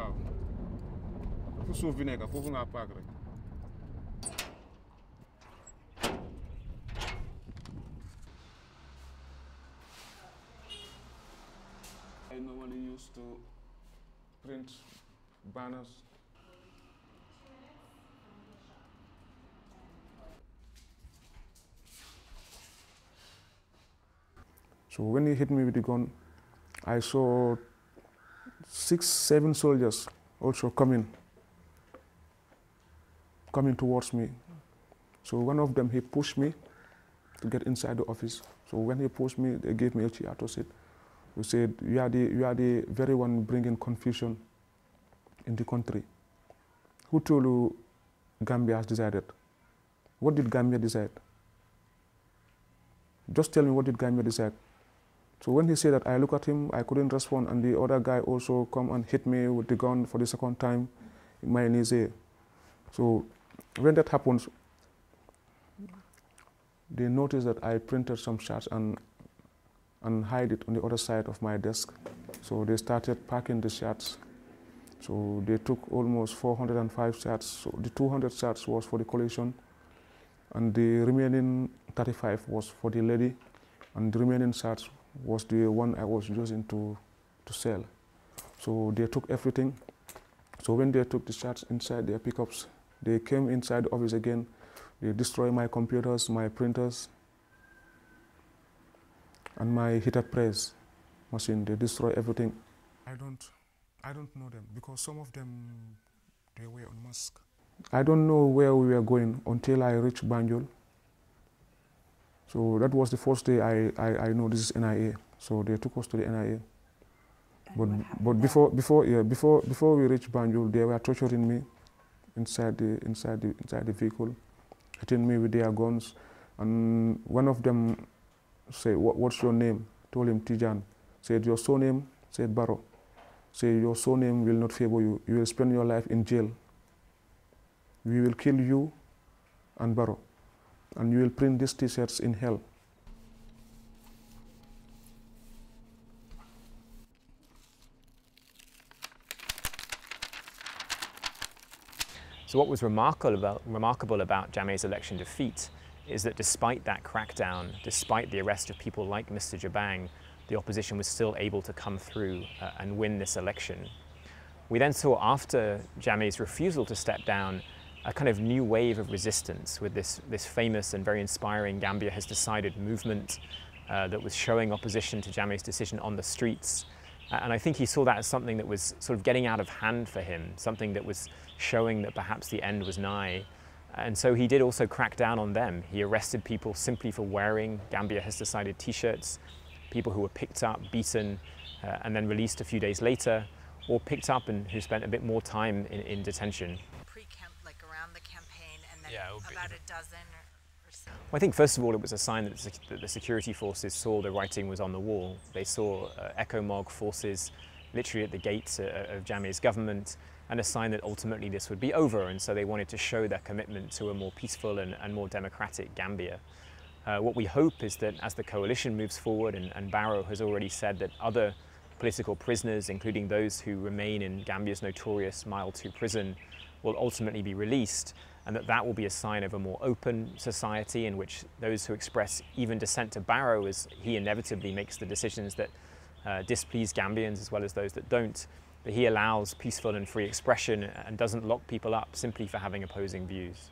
waaw. Fu suuf bi nekk foofu nga paak rek. I normally used to print banners. So when he hit me with the gun, I saw six, seven soldiers also coming, coming towards me. So one of them, he pushed me to get inside the office. So when he pushed me, they gave me a chair to sit. We said, you are, the, you are the very one bringing confusion in the country. Who told you Gambia has decided? What did Gambia decide? Just tell me what did Gambia decide? So when he said that, I look at him, I couldn't respond, and the other guy also come and hit me with the gun for the second time in my knees. So when that happens, they noticed that I printed some shots and and hide it on the other side of my desk. So they started packing the shots. So they took almost 405 shots. So the 200 shots was for the collection, and the remaining 35 was for the lady, and the remaining shots was the one I was using to, to sell. So they took everything. So when they took the shots inside their pickups, they came inside the office again. They destroyed my computers, my printers, and my heater press machine. They destroy everything. I don't, I don't know them because some of them they were on mask. I don't know where we were going until I reached Banjul. So that was the first day I, I, I know this is NIA. So they took us to the NIA. But but before before yeah before before we reached Banjul, they were torturing me inside the inside the inside the vehicle, hitting me with their guns, and one of them said, what, "What's your name?" Told him Tijan. Said your surname. Said Barrow. Say your surname will not favor you. You will spend your life in jail. We will kill you and Barrow and you will print these t-shirts in hell. So what was remarkable about, remarkable about Jammeh's election defeat is that despite that crackdown, despite the arrest of people like Mr. Jabang, the opposition was still able to come through uh, and win this election. We then saw after Jammeh's refusal to step down a kind of new wave of resistance with this, this famous and very inspiring Gambia has decided movement uh, that was showing opposition to Jammeh's decision on the streets. And I think he saw that as something that was sort of getting out of hand for him, something that was showing that perhaps the end was nigh. And so he did also crack down on them. He arrested people simply for wearing Gambia has decided t-shirts, people who were picked up, beaten, uh, and then released a few days later, or picked up and who spent a bit more time in, in detention. Pre-camp, like around the campaign, and then Yeah, it would be- about a dozen or, or so. Well, I think first of all it was a sign that the, sec- that the security forces saw the writing was on the wall. They saw uh, ECOMOG forces literally at the gates uh, of Jammeh's government and a sign that ultimately this would be over and so they wanted to show their commitment to a more peaceful and, and more democratic Gambia. Uh, what we hope is that as the coalition moves forward and, and Barrow has already said that other political prisoners, including those who remain in Gambia's notorious Mile 2 prison, will ultimately be released, and that that will be a sign of a more open society in which those who express even dissent to Barrow, as he inevitably makes the decisions that uh, displease Gambians as well as those that don't, that he allows peaceful and free expression and doesn't lock people up simply for having opposing views.